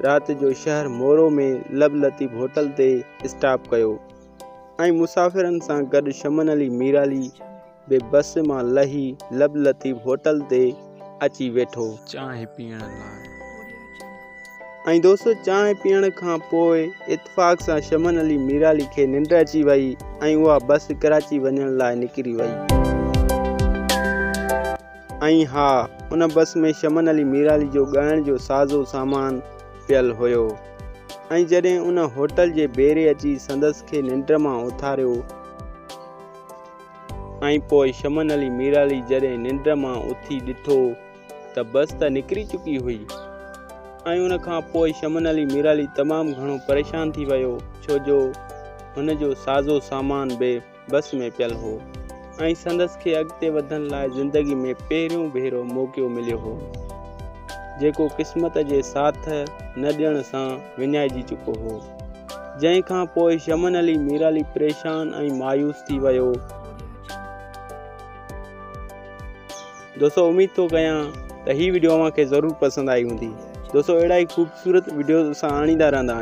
राति जो शहर मोरो में लब लतीफ़ होटल ते स्टॉप कयो। ऐं मुसाफ़िरनि सां गॾु शमन अली मीराली बि बस माँ लही लब लतीफ़ होटल ते अची वेठो। चांहि पीअण लाइ। ऐं दोस्तो चांहि पीअण खां पोइ इतफ़ाक़ सां शमन अली मीराली खे निंड अची वई ऐं उहा बस कराची वञण लाइ निकिरी वई। ऐं हा उन बस में शमन अली मीराली जो ॻाइण जो साज़ो सामान पियल हुयो। ऐं उन होटल जे ॿेरे अची संदसि खे निंड माँ उथारियो शमन अली मीराली जॾहिं निंड माँ उथी ॾिठो, त बस त निकिरी चुकी हुई। ऐं उन शमन अली मीराली तमामु घणो परेशान थी वियो, छो जो हुन साज़ो सामान बि बस में पियल हो। ऐं संदसि खे अॻिते ज़िंदगी में पहिरियों भेरो मौक़ो मिलियो हो। जेको क़िस्मत जे साथ न ॾियण सां विञाइजी चुको हो। जंहिं खां पोइ शमन अली मीराली परेशान ऐं मायूस थी वियो। दोस्तो, उमेद थो कयां त हीअ वीडियो अव्हांखे ज़रूरु पसंदि आई हूंदी। दोस्तो, अहिड़ा ई ख़ूबसूरत वीडियो असां आणींदा रहंदा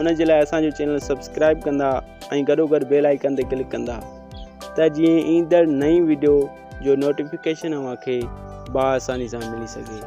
उन जे असांजो चैनल सब्सक्राइब कंदा ऐं गॾोगॾु बेल आइकन ते क्लिक कंदा। त जीअं ईंदड़ नई वीडियो जो नोटिफिकेशन अव्हांखे बआसानी सां मिली सघे।